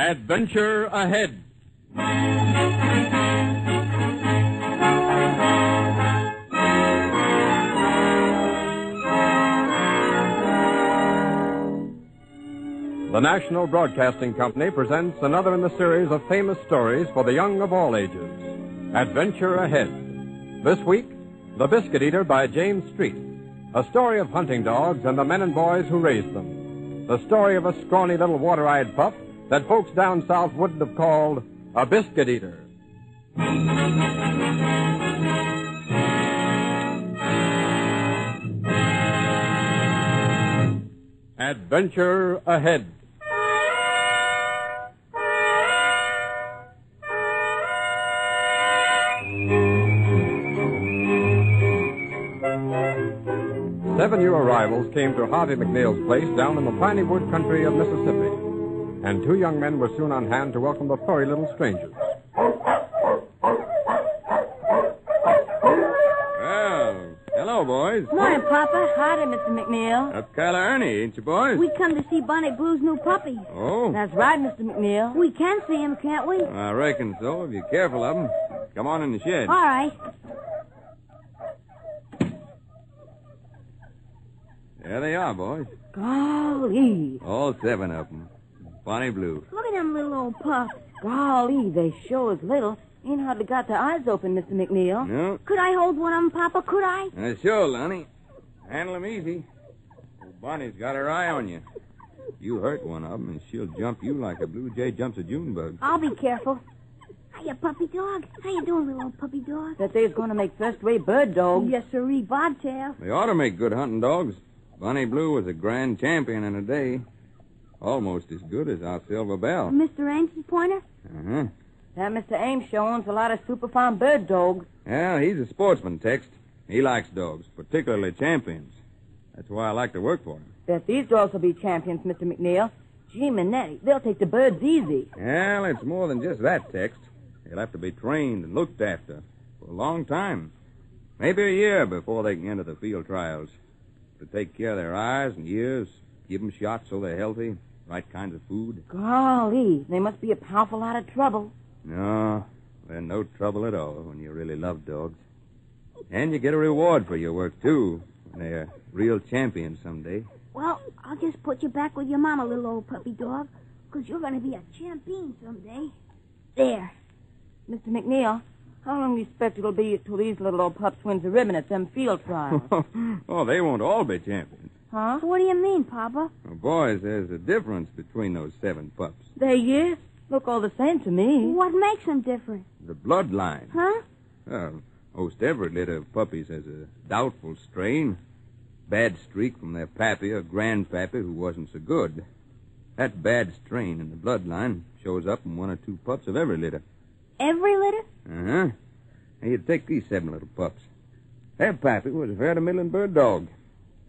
Adventure ahead. The National Broadcasting Company presents another in the series of famous stories for the young of all ages Adventure Ahead. This week, The Biscuit Eater by James Street, a story of hunting dogs and the men and boys who raised them. The story of a scrawny little water eyed pup that folks down south wouldn't have called a biscuit eater. Adventure ahead. Seven new arrivals came to Harvey McNeil's place down in the piney wood country of Mississippi, and two young men were soon on hand to welcome the furry little strangers. Well, hello, boys. Morning, Papa. Howdy, Mr. McNeil. That's Kyla Ernie, ain't you, boys? We come to see Bonnie Blue's new puppy. Oh, That's right, Mr. McNeil. We can see him, can't we? I reckon so, if you're careful of him. Come on in the shed. All right. There they are, boys. Golly. All seven of 'em. Bonnie Blue. Look at them little old pups. Golly, they sure as little. Ain't hardly got their eyes open, Mr. McNeil. No? Could I hold one of them, Papa? Could I? Uh, sure, Lonnie. Handle 'em easy. Oh, Bonnie's got her eye on you. You hurt one of 'em, and she'll jump you like a blue jay jumps a June bug. I'll be careful. Hiya, puppy dog. How you doing, little old puppy dog? That they's going to make first-rate bird dogs. Yes, sirree, bobtail. They ought to make good hunting dogs. Bonnie Blue was a grand champion in a day. Almost as good as our Silver Bell. Mr. Ames's pointer? Uh-huh. That Mr. Ames show owns a lot of superfarm bird dogs. Well, he's a sportsman, Tex. He likes dogs, particularly champions. That's why I like to work for him. Bet these dogs will be champions, Mr. McNeil. Gee, Minetti, they'll take the birds easy. Well, it's more than just that, Tex. They'll have to be trained and looked after for a long time. Maybe a year before they can enter the field trials. To take care of their eyes and ears, give them shots so they're healthy, right kinds of food. Golly, they must be a powerful lot of trouble. No, they're no trouble at all when you really love dogs. And you get a reward for your work, too, when they're real champions someday. Well, I'll just put you back with your mama, little old puppy dog, 'cause you're going to be a champion someday. There. Mr. McNeil, how long do you expect it'll be till these little old pups wins the ribbon at them field trials? oh, they won't all be champions. Huh? What do you mean, Papa? Well, boys, there's a difference between those seven pups. They, yes. Look all the same to me. What makes them different? The bloodline. Huh? Well, most every litter of puppies has a doubtful strain. Bad streak from their pappy or grandpappy who wasn't so good. That bad strain in the bloodline shows up in one or two pups of every litter. Every litter? Uh-huh. Now, you take these seven little pups. Their pappy was a fair to middling bird dog.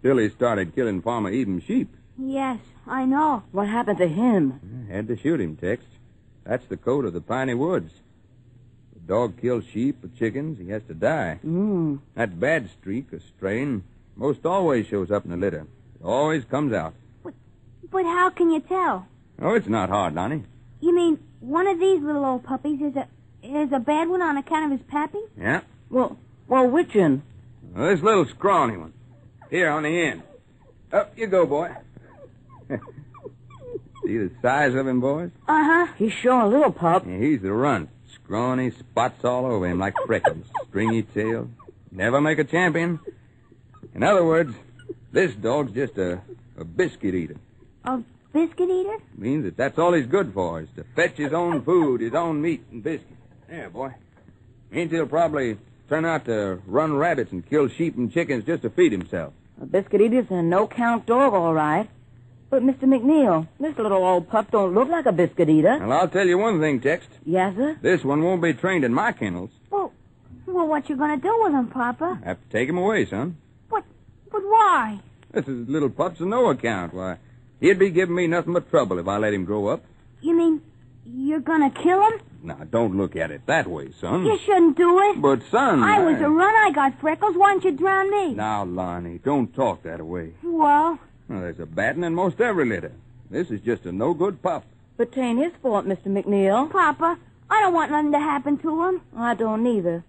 Till he started killing Farmer Eden's sheep. Yes, I know. What happened to him? Had to shoot him, Tex. That's the code of the piney woods. If a dog kills sheep or chickens, he has to die. Hmm. That bad streak or strain most always shows up in the litter. It always comes out. But how can you tell? Oh, it's not hard, Lonnie. You mean one of these little old puppies is a is a bad one on account of his pappy? Yeah. Well, well, which one? Well, this little scrawny one. Here on the end. Up you go, boy. See the size of him, boys? Uh huh. He's sure a little pup. Yeah, he's the runt. Scrawny spots all over him like freckles. Stringy tail. Never make a champion. In other words, this dog's just a, a biscuit eater. A biscuit eater? Means that that's all he's good for, is to fetch his own food, his own meat and biscuit. Yeah, boy. Means he'll probably turn out to run rabbits and kill sheep and chickens just to feed himself. A biscuit eater's a no-count dog, all right. But, Mr. McNeil, this little old pup don't look like a biscuit eater. Well, I'll tell you one thing, Tex. Yes, sir? This one won't be trained in my kennels. Well, well, what you gonna do with him, Papa? Have to take him away, son. But but why? This is little pup's of no account. Why, he'd be giving me nothing but trouble if I let him grow up. You mean you're gonna kill him? Now, don't look at it that way, son. You shouldn't do it. But, son. I was a run. I got freckles. Why don't you drown me? Now, Lonnie, don't talk that way. Well, Well, there's a batting in most every litter. This is just a no-good pup. But tain't his fault, Mr. McNeil. Papa, I don't want nothing to happen to him. I don't either.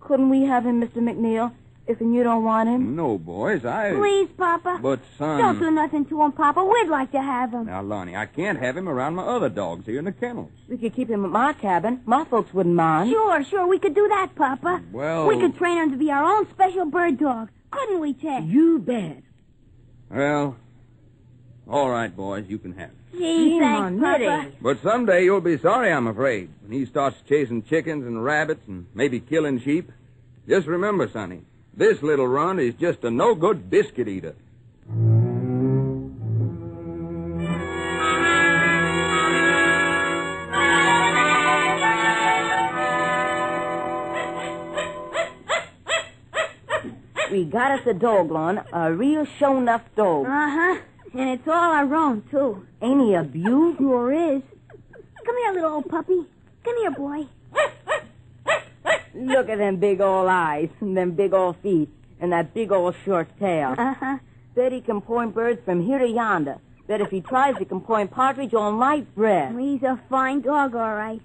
Couldn't we have him, Mr. McNeil, if and you don't want him? No, boys, I. Please, Papa. But, son. Don't do nothing to him, Papa. We'd like to have him. Now, Lonnie, I can't have him around my other dogs here in the kennels. We could keep him at my cabin. My folks wouldn't mind. Sure, sure, we could do that, Papa. Well. We could train him to be our own special bird dog. Couldn't we, Ted? You bet. Well, all right, boys, you can have him. Gee, Gee, thanks, Papa. But someday you'll be sorry, I'm afraid, when he starts chasing chickens and rabbits and maybe killing sheep. Just remember, Sonny, this little run is just a no good biscuit eater. We got us a dog, Lon. A real show enough dog. Uh-huh. And it's all our own, too. Ain't he a beaut? Sure is. Come here, little old puppy. Come here, boy. Look at them big old eyes, and them big old feet, and that big old short tail. Uh-huh. Bet he can point birds from here to yonder. Bet if he tries, he can point partridge on light bread. He's a fine dog, all right.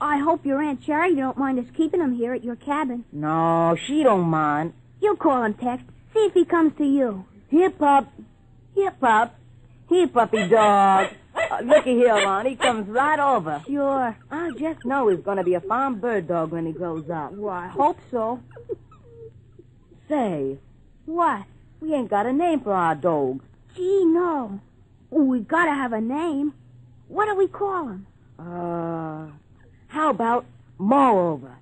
I hope your Aunt Charity don't mind us keeping him here at your cabin. No, she don't mind. You call him, Tex. See if he comes to you. Here, pup. Here, pup. Here, puppy dog. Uh, looky here, Lon. He comes right over. Sure. I just know he's going to be a fine bird dog when he grows up. Well, I hope so. Say, What? we ain't got a name for our dog. Gee, no. We gotta have a name. What do we call him? Uh, how about Moreover?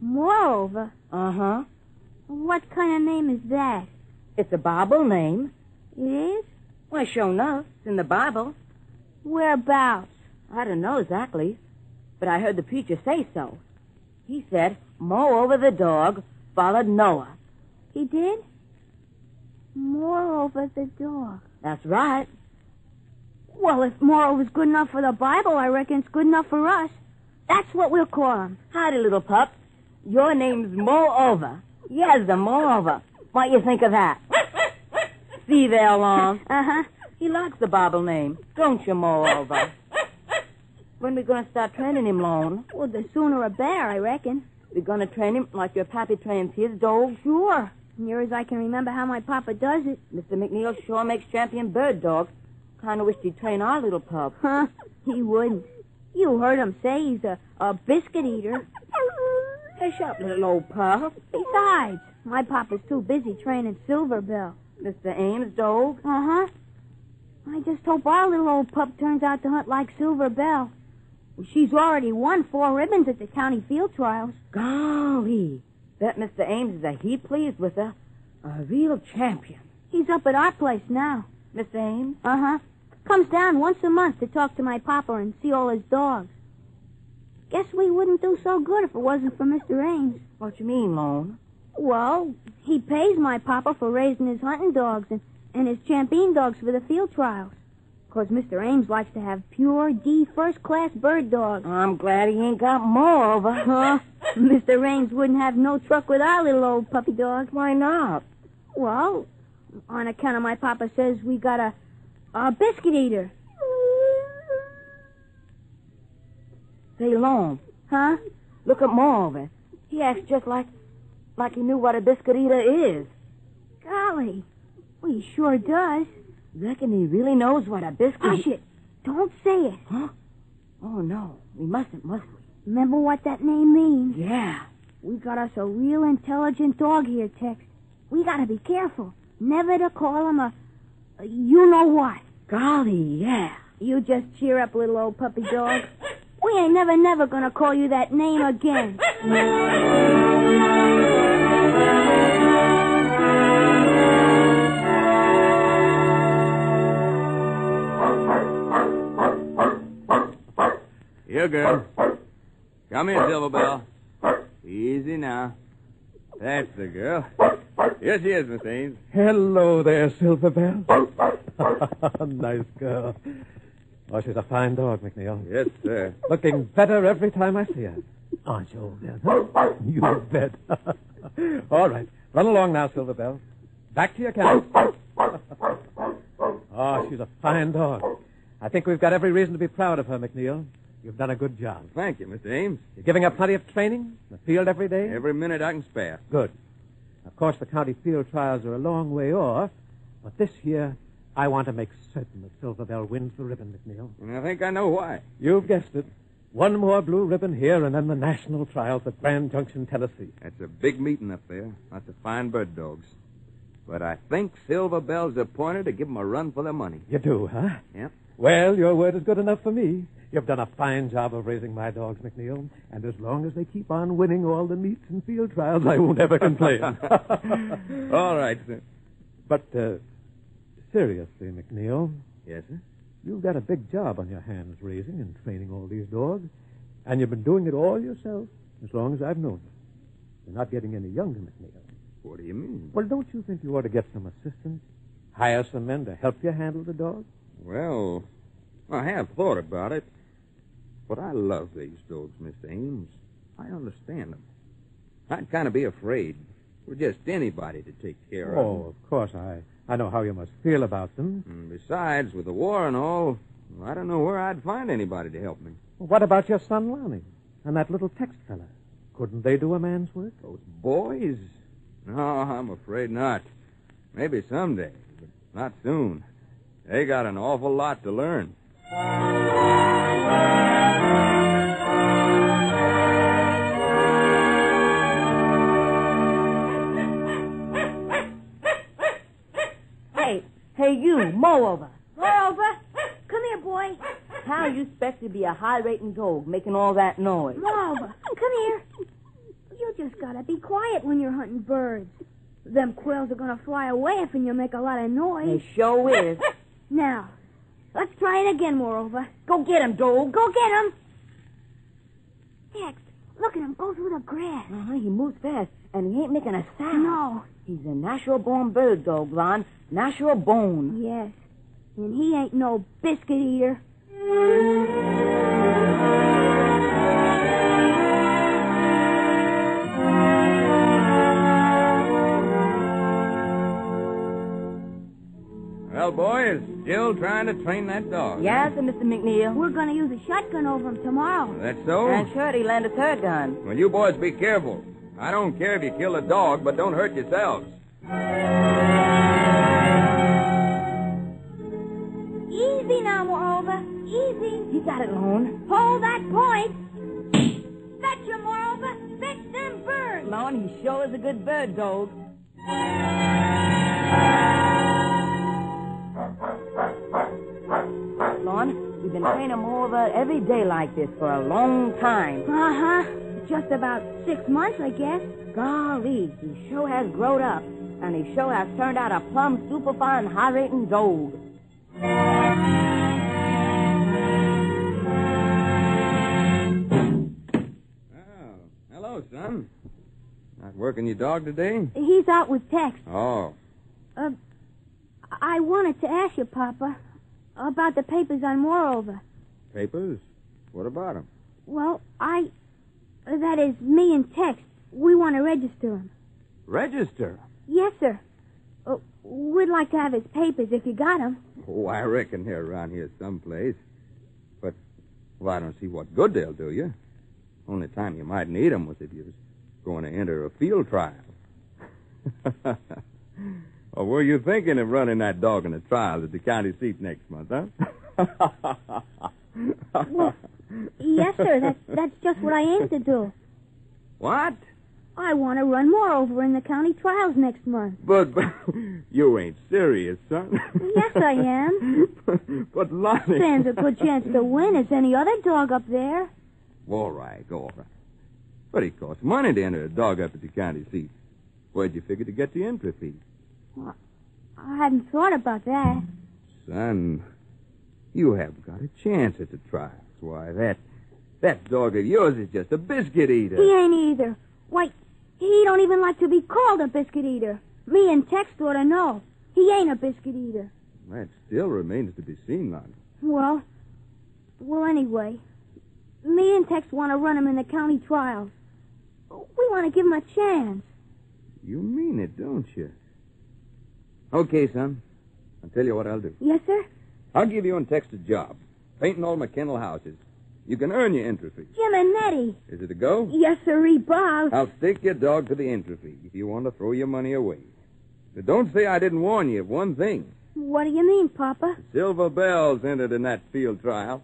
Moreover. Uh-huh. What kind of name is that? It's a Bible name. It is? Why, sure enough. It's in the Bible. Whereabouts? I don't know exactly, but I heard the preacher say so. He said, Moreover the dog followed Noah. He did? Moreover the dog. That's right. Well, if moreover's good enough for the Bible, I reckon it's good enough for us. That's what we'll call him. Howdy, little pup. Your name's Moreover. Yes, the Moreover. What you think of that? See there, Lon. Uh-huh. He likes the Bible name, don't you, Moreover? when we going to start training him, Lon? Well, the sooner the better, I reckon. We're going to train him like your pappy trains his dog? Sure. Near as I can remember how my papa does it. Mr. McNeil sure makes champion bird dogs. Kind of wish he'd train our little pup. Huh? He wouldn't. You heard him say he's a, a biscuit eater. Hush up, little old pup. Besides, my papa's too busy training Silver Bell. Mr. Ames' dog? Uh-huh. I just hope our little old pup turns out to hunt like Silver Bell. Well, she's already won four ribbons at the county field trials. Golly. Bet Mr. Ames is a heap pleased with her. A real champion. He's up at our place now. Mr. Ames? Uh-huh. Comes down once a month to talk to my papa and see all his dogs. Guess we wouldn't do so good if it wasn't for Mr. Ames. What you mean, Lon? Well, he pays my papa for raising his hunting dogs and, and his champion dogs for the field trials. 'Cause Mr. Ames likes to have pure D first-class bird dogs. I'm glad he ain't got Moreover. Huh? Mr. Ames wouldn't have no truck with our little old puppy dog. Why not? Well, on account of my papa says we got a, a biscuit eater. Say, long, Huh? look at Marvin. He acts just like like he knew what a biscuit eater is. Golly. Well, he sure does. Reckon he really knows what a biscuit Hush it. Don't say it. Huh? Oh, no. We mustn't, must we? Remember what that name means? Yeah. We got us a real intelligent dog here, Tex. We gotta be careful. Never to call him a, a you know what. Golly, yeah. You just cheer up, little old puppy dog. We ain't never, never gonna call you that name again. Here, girl. Come here, Silver Bell. Easy now. That's the girl. Here she is, Miss Ames. Hello there, Silver Bell. nice girl. Oh, she's a fine dog, McNeil. Yes, sir. Looking better every time I see her. Aren't you, old man? Huh? You bet. All right. Run along now, Silver Bell. Back to your cabin. oh, she's a fine dog. I think we've got every reason to be proud of her, McNeil. You've done a good job. Thank you, Mr. Ames. You're giving up plenty of training in the field every day? Every minute I can spare. Good. Of course, the county field trials are a long way off, but this year I want to make certain that Silver Bell wins the ribbon, McNeil. And I think I know why. You've guessed it. One more blue ribbon here, and then the national trials at Grand Junction, Tennessee. That's a big meeting up there. Lots of fine bird dogs. But I think Silver Bell's appointed to give 'em a run for their money. You do, huh? Yep. Well, your word is good enough for me. You've done a fine job of raising my dogs, McNeil. And as long as they keep on winning all the meets and field trials, I won't ever complain. All right, sir. but, uh, seriously, McNeil, Yes, sir. you've got a big job on your hands raising and training all these dogs. And you've been doing it all yourself as long as I've known you. You're not getting any younger, McNeil. What do you mean? Well, don't you think you ought to get some assistance? Hire some men to help you handle the dogs? Well, I have thought about it. But I love these dogs, Mr. Ames. I understand them. I'd kind of be afraid for just anybody to take care of Oh, of course. I, I know how you must feel about them. And besides, with the war and all, I don't know where I'd find anybody to help me. What about your son, Lonnie? And that little Tex fella? Couldn't they do a man's work? Those boys? No, I'm afraid not. Maybe someday, but not soon. They got an awful lot to learn. Hey, hey, you, moreover. Moreover, come here, boy. How you expect to be a high-rating dog making all that noise? Moreover, come here. You just gotta be quiet when you're hunting birds. Them quails are gonna fly away if you make a lot of They noise. sure is. Now, let's try it again, moreover. Go get him, dog. Go get him. Tex, look at him go through the grass. Uh-huh, he moves fast, and he ain't making a sound. No. He's a natural-born bird dog, Lon. Natural bone. Yes. And he ain't no biscuit eater. Well, boys, still trying to train that dog. Yes, sir, Mr. McNeil. We're gonna use a shotgun over him tomorrow. That's so? And Shorty lend us third gun. Well, you boys be careful. I don't care if you kill a dog, but don't hurt yourselves. Easy now, moreover. Easy. You got it, Lon. Hold that point. Fetch him, moreover. Fetch them birds. Lon, he sure is a good bird dog. Lon, we've been training him over every day like this for a long time. Uh huh. Just about six months, I guess. Golly, he sure has growed up. And he sure has turned out a plumb superfine high-rating dog. Oh, hello, son. Not working your dog today? He's out with Tex. Oh, Uh, I wanted to ask you, Papa, about the papers on Moreover. papers? What about them? Well, I. That is, me and Tex. We want to register him. Register. Yes, sir. Uh, we'd like to have his papers if you got 'em. Oh, I reckon they're around here someplace. But, well, I don't see what good they'll do you. Only time you might need 'em was if you was going to enter a field trial. or were you thinking of running that dog in a trial at the county seat next month, huh? well, Yes, sir. That's, that's just what I aim to do. What? I want to run Moreover in the county trials next month. But, but you ain't serious, son. Yes, I am. but Lonnie. Stands a good chance to win as any other dog up there. All right, all right. But it costs money to enter a dog up at the county seat. Where'd you figure to get the entry fee? I hadn't thought about that. Son, you haven't got a chance at the trials. Why, that that dog of yours is just a biscuit eater. He ain't either. Why, he don't even like to be called a biscuit eater. Me and Tex ought to know. He ain't a biscuit eater. That still remains to be seen, Lonnie. Well, well, anyway, me and Tex want to run him in the county trials. We want to give him a chance. You mean it, don't you? Okay, son. I'll tell you what I'll do. Yes, sir? I'll give you and Tex a job. Painting all McKinnell houses. You can earn your entry fee. Jim and Nettie. Is it a go? Yes, sirree, Bob. I'll stake your dog to the entry fee if you want to throw your money away. But don't say I didn't warn you of one thing. What do you mean, Papa? Silver Bells entered in that field trial.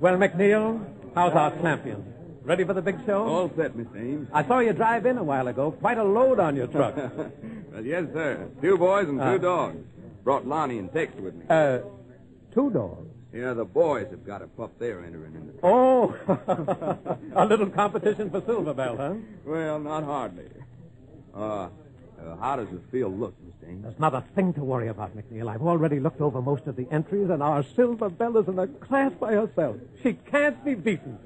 Well, McNeil, how's our champion? Ready for the big show? All set, Mr. Ames. I saw you drive in a while ago. Quite a load on your truck. well, yes, sir. Two boys and two Uh. dogs. Brought Lonnie and Tex with me. uh, two dogs. Yeah, the boys have got a pup they're entering in. The... Oh, a little competition for Silver Bell, huh? Well, not hardly. Uh, uh, how does the field look, Mr. Ames? There's not a thing to worry about, McNeil. I've already looked over most of the entries, and our Silver Bell is in a class by herself. She can't be beaten.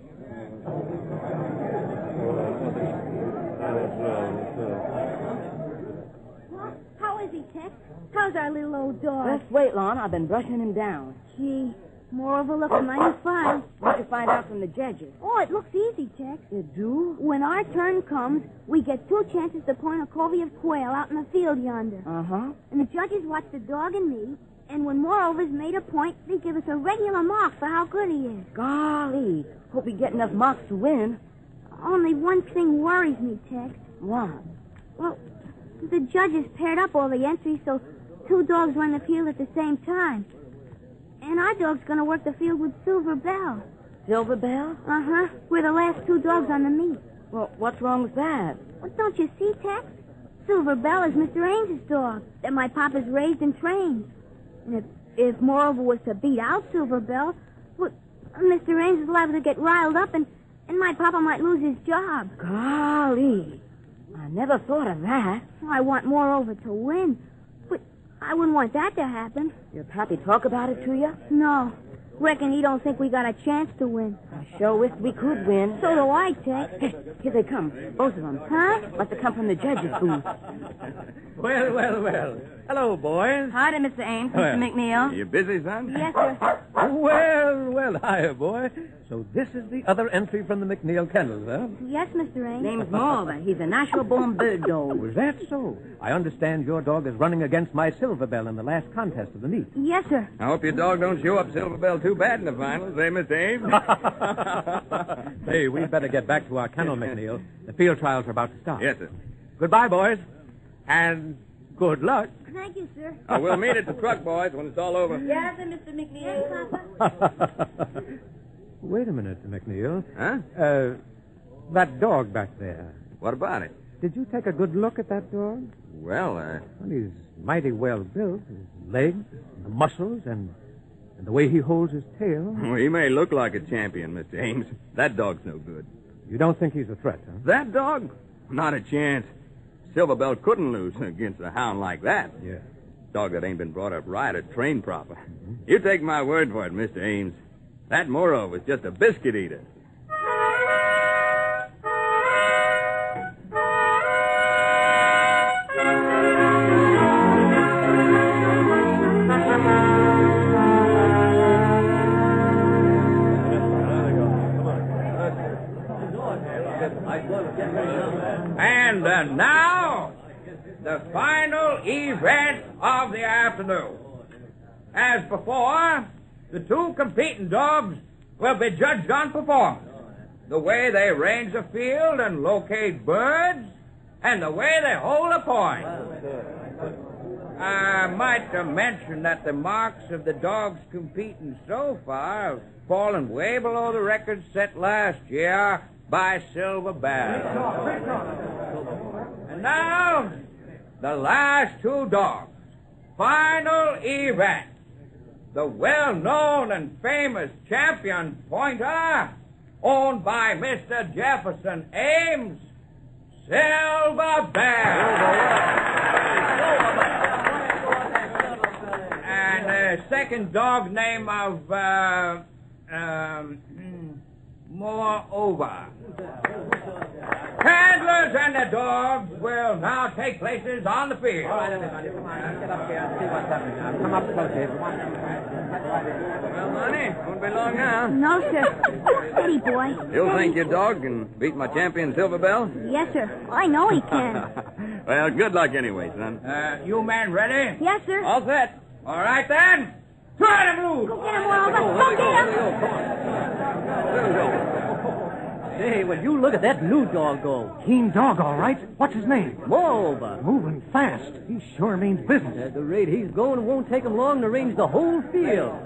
How is he, Tex? How's our little old dog? Just wait, Lon. I've been brushing him down. Gee, more of a look mighty fine. What'd you find out from the judges? Oh, it looks easy, Tex. You do? When our turn comes, we get two chances to point a covey of quail out in the field yonder. Uh-huh. And the judges watch the dog and me, and when moreover's made a point, they give us a regular mark for how good he is. Golly. Hope we get enough marks to win. Only one thing worries me, Tex. What? Well, the judges paired up all the entries so two dogs run the field at the same time. And our dog's going to work the field with Silver Bell. Silver Bell? Uh huh. We're the last two dogs on the meet. Well, what's wrong with that? Well, don't you see, Tex? Silver Bell is Mr. Ames's dog that my papa's raised and trained. And if, if moreover was to beat out Silver Bell, well, Mr. Ames is liable to get riled up and, and my papa might lose his job. Golly. I never thought of that. I want moreover to win, I wouldn't want that to happen. Your pappy talk about it to you? No. Reckon he don't think we got a chance to win. I sure wish we could win. So do I, Tex. Hey, here they come. Both of them. Huh? Must have come from the judge's booth. Well, well, well. Hello, boys. Howdy, Mr. Ames, Well. Mr. McNeil. You busy, son? Yes, sir. Well, well, hiya, boy. So this is the other entry from the McNeil kennels, huh? Yes, Mr. Ames. Name's Marva. He's a natural-born bird dog. Was that so? I understand your dog is running against my Silver Bell in the last contest of the meet. Yes, sir. I hope your dog don't show up Silver Bell too bad in the finals, eh, Mr. Ames? hey, we'd better get back to our kennel, McNeil. The field trials are about to start. Yes, sir. Goodbye, boys. And good luck. Thank you, sir. Uh, we'll meet at the truck, boys, when it's all over. Yes, sir, Mr. McNeil. Papa. Wait a minute, McNeil. Huh? Uh, that dog back there. What about it? Did you take a good look at that dog? Well, uh, Well, he's mighty well built. His legs, the muscles, and, and the way he holds his tail. well, he may look like a champion, Mr. Ames. That dog's no good. You don't think he's a threat, huh? That dog? Not a chance. Silver Bell couldn't lose against a hound like that. Yeah. Dog that ain't been brought up right or trained proper. You take my word for it, Mr. Ames. That Morrow was just a biscuit eater. And uh, now, the final event of the afternoon. As before, the two competing dogs will be judged on performance. The way they range the field and locate birds, and the way they hold a point. I might mention that the marks of the dogs competing so far have fallen way below the record set last year by Silver Bell. And now, the last two dogs. Final event. The well known and famous champion pointer, owned by Mr. Jefferson Ames, Silver Bell. And a second dog name of, uh, um, hmm, Moreover. Handlers and the dogs will now take places on the field. All right, everybody, come on. Get up here and see what's happening now. Come up close here. Well, Lonnie, won't be long now. No, sir. Steady, boy. You'll think your dog can beat my champion Silver Bell? Yes, sir. I know he can. well, good luck anyway, son. Uh, you men ready? Yes, sir. All set. All right, then. Try to move. Go get him, Moreover. Go get him. Hey, will you look at that new dog go? Keen dog, all right. What's his name? Moreover. Moving fast. He sure means business. At the rate he's going, it won't take him long to range the whole field.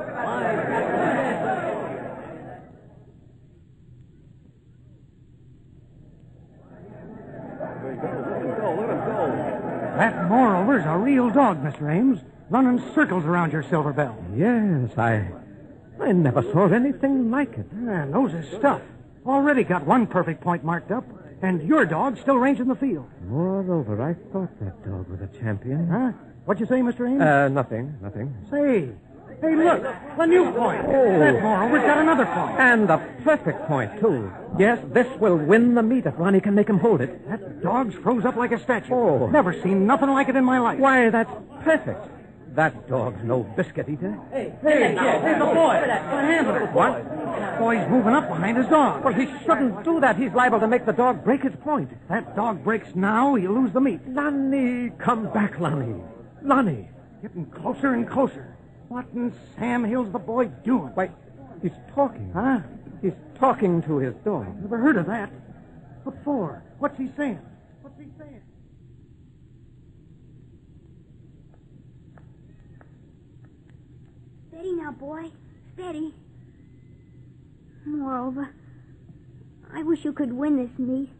That moreover's a real dog, Mr. Ames. Running circles around your Silver Bell. Yes, I. I never saw anything like it. Yeah, knows his stuff. Already got one perfect point marked up, and your dog still ranging the field. Moreover, I thought that dog was a champion. Huh? What'd you say, Mr. Ames? Uh, nothing, nothing. Say, hey, look, a new point. Oh. That moreover's got another point. And a perfect point, too. Yes, this will win the meet if Ronnie can make him hold it. That dog's froze up like a statue. Oh. Never seen nothing like it in my life. Why, that's perfect. That dog's no biscuit eater. Hey, hey, hey the boy. What? Boy's moving up behind his dog. Well, he shouldn't do that. He's liable to make the dog break his point. That dog breaks now, he'll lose the meet. Lonnie, come back, Lonnie. Lonnie. Getting closer and closer. What in Sam Hill's the boy doing? Why, he's talking. Huh? He's talking to his dog. Never heard of that. What for? What's he saying? What's he saying? Steady now, boy. Steady. Moreover, I wish you could win this meet.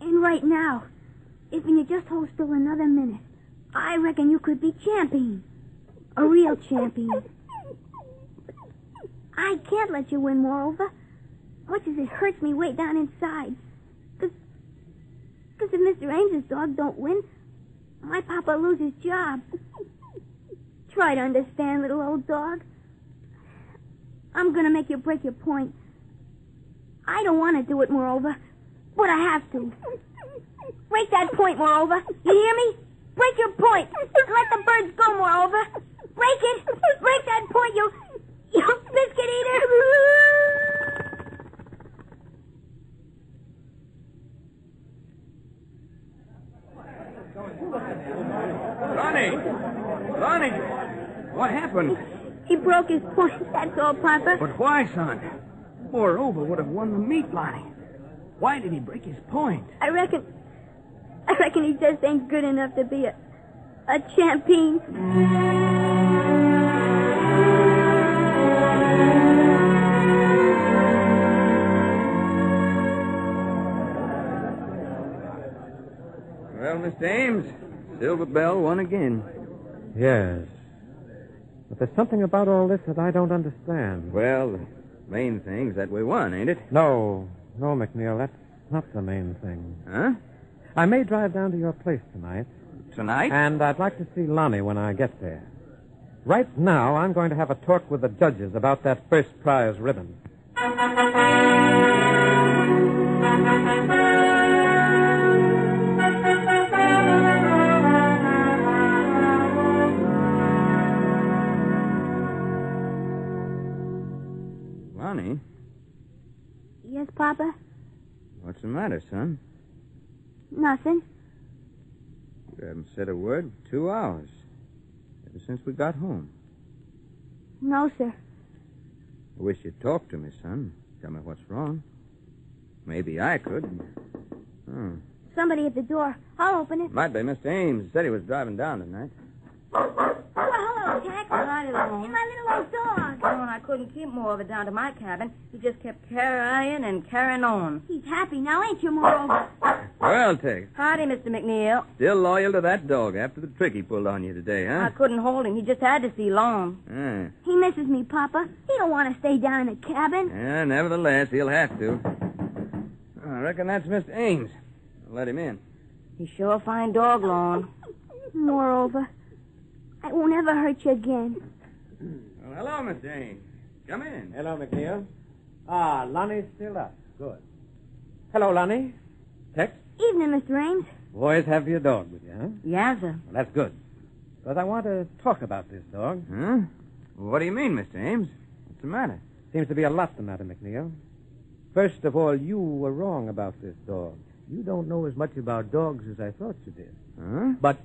And right now, if you just hold still another minute, I reckon you could be champion. A real champion. I can't let you win, moreover. Much as it hurts me way down inside. Because if Mr. Ames's dog don't win, my papa loses his job. Try to understand, little old dog. I'm to make you break your point. I don't want to do it, moreover, but I have to. Break that point, moreover. You hear me? Break your point. Let the birds go, moreover. Break it. Break that point, you, you biscuit eater. Lonnie! Lonnie! What happened? He broke his point, that's all, Papa. But why, son? Moreover would have won the meet, Lonnie. Why did he break his point? I reckon, I reckon he just ain't good enough to be a, a champion. Well, Mr. Ames, Silver Bell won again. Yes. But there's something about all this that I don't understand. Well, the main thing's that we won, ain't it? No, no, McNeil, that's not the main thing. Huh? I may drive down to your place tonight, Tonight? and I'd like to see Lonnie when I get there. Right now, I'm going to have a talk with the judges about that first prize ribbon. Yes, Papa? what's the matter, son? Nothing. You haven't said a word in two hours. Ever since we got home. No, sir. I wish you'd talk to me, son. Tell me what's wrong. Maybe I could. Hmm. Somebody at the door. I'll open it. Might be Mr. Ames. Said he was driving down tonight. Oh, hello, Tex. Hi, little home. My little old dog. And I couldn't keep more of it down to my cabin. He just kept carrying and carrying on. He's happy now, ain't you, moreover? Well, Tex, Howdy, Mr. McNeil. still loyal to that dog after the trick he pulled on you today, huh? I couldn't hold him. He just had to see Lon. Ah. He misses me, Papa. He don't want to stay down in the cabin. Yeah, nevertheless, he'll have to. I reckon that's Mr. Ames. I'll let him in. He's sure a fine dog, Lon. Moreover, I won't ever hurt you again. Well, hello, Miss Ames. Come in. Hello, McNeil. Ah, Lonnie's still up. Good. Hello, Lonnie. Tex? Evening, Mr. Ames. Boys have your dog with you, huh? Yes, sir. Well, that's good. Because I want to talk about this dog. Huh? What do you mean, Mr. Ames? What's the matter? Seems to be a lot the matter, McNeil. First of all, you were wrong about this dog. You don't know as much about dogs as I thought you did. Huh? But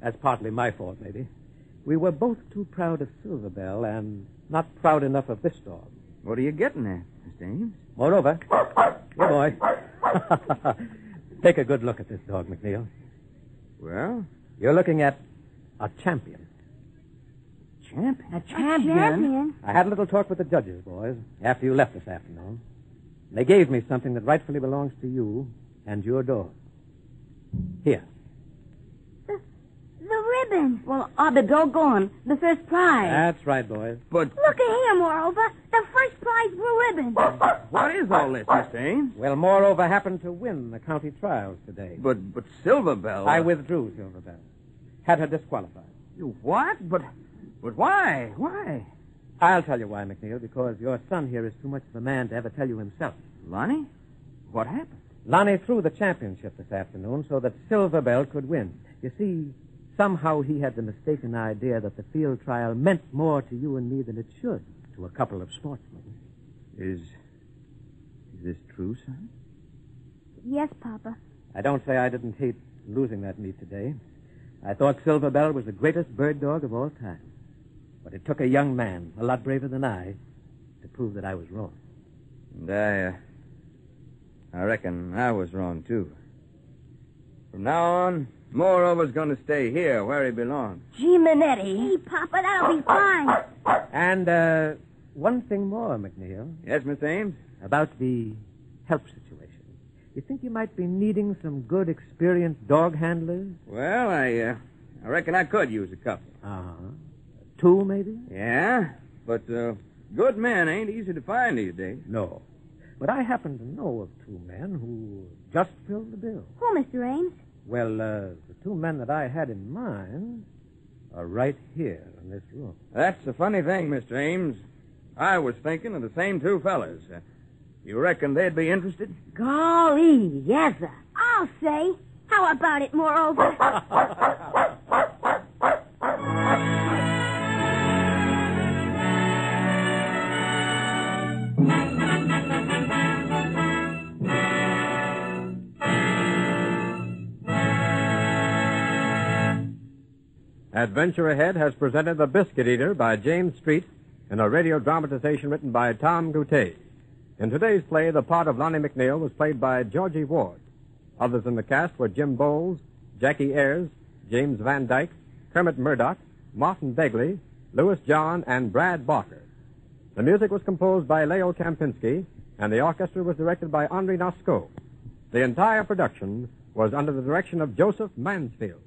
that's partly my fault, maybe. We were both too proud of Silver Bell and not proud enough of this dog. What are you getting at, Mr. Ames? Moreover, good boy. Take a good look at this dog, McNeil. Well, You're looking at a champion. champion. A champion. Champion. I had a little talk with the judges, boys, after you left this afternoon. They gave me something that rightfully belongs to you and your dog. Here. The, the. Well, I'll be doggone. The first prize. That's right, boys. But Look at here, moreover. The first prize blue ribbon. what is all this, Mr. Ames? Well, moreover, happened to win the county trials today. But but Silver Bell. I uh, withdrew Silver Bell. Had her disqualified. You what? But but why? Why? I'll tell you why, McNeil, because your son here is too much of a man to ever tell you himself. Lonnie? What happened? Lonnie threw the championship this afternoon so that Silver Bell could win. You see, somehow he had the mistaken idea that the field trial meant more to you and me than it should to a couple of sportsmen. Is is this true, son? Yes, Papa. I don't say I didn't hate losing that meet today. I thought Silver Bell was the greatest bird dog of all time. But it took a young man, a lot braver than I, to prove that I was wrong. And I, uh, I reckon I was wrong, too. From now on, Moreover's going to stay here where he belongs. Gee, Minetti. Hey, Papa, that'll be fine. And, uh, one thing more, McNeil, Yes, Mr. Ames? about the help situation. You think you might be needing some good, experienced dog handlers? Well, I, uh, I reckon I could use a couple. Uh-huh. Two, maybe? Yeah, but uh, good men ain't easy to find these days. No. But I happen to know of two men who just filled the bill. Who, Mr. Ames? Well, uh, the two men that I had in mind are right here in this room. That's the funny thing, Mr. Ames. I was thinking of the same two fellas. Uh, you reckon they'd be interested? Golly, yes, sir. I'll say. How about it, moreover? Adventure Ahead has presented The Biscuit Eater by James Street in a radio dramatization written by Tom Goutet. In today's play, the part of Lonnie McNeil was played by Georgie Ward. Others in the cast were Jim Bowles, Jackie Ayres, James Van Dyke, Kermit Murdoch, Martin Begley, Louis John, and Brad Barker. The music was composed by Leo Kempinski, and the orchestra was directed by Henri Nosco. The entire production was under the direction of Joseph Mansfield.